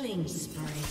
Killing spree.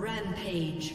Rampage.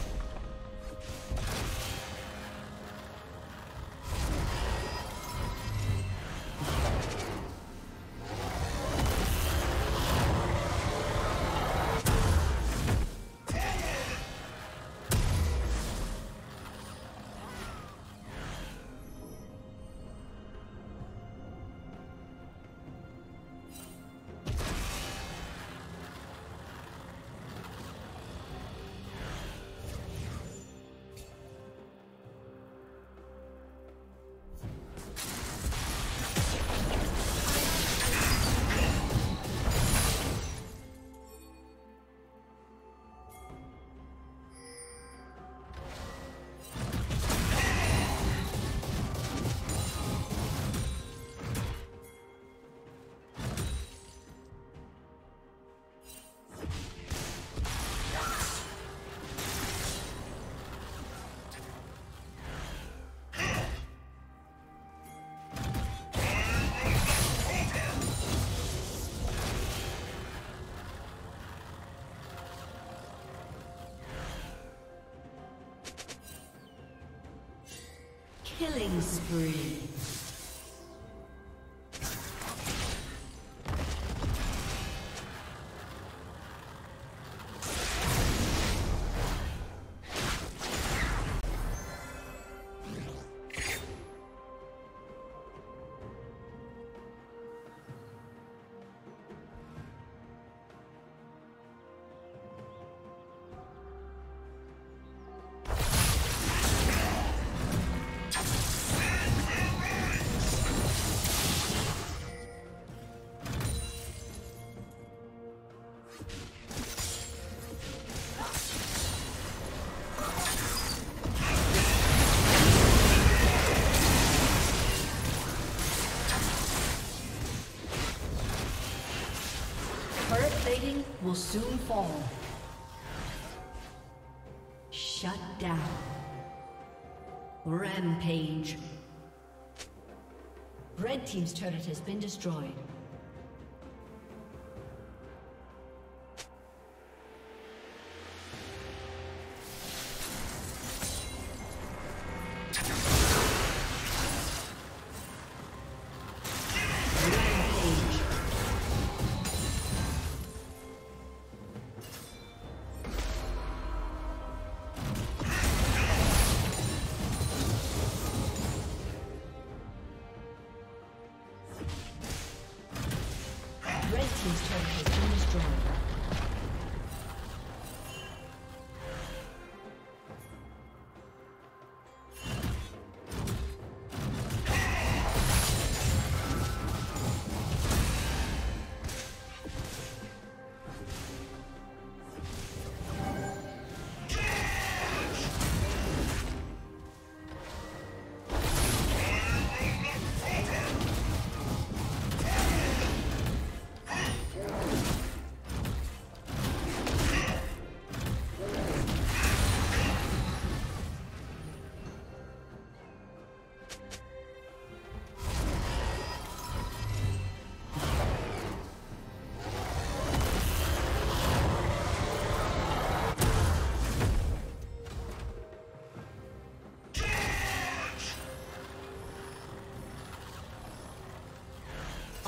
Killing spree. Will soon fall. Shut down. Rampage. Red Team's turret has been destroyed.